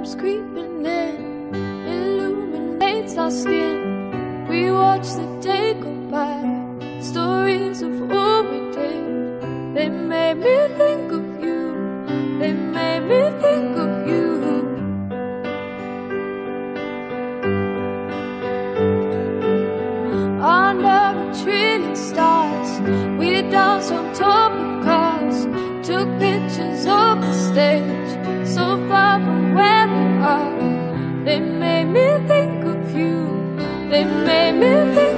comes creeping in, illuminates our skin. We watch the day go by, stories of all we did. They made me think of you, they made me think of you. Under a trillion stars, we danced on top of cars, took pictures. They made me think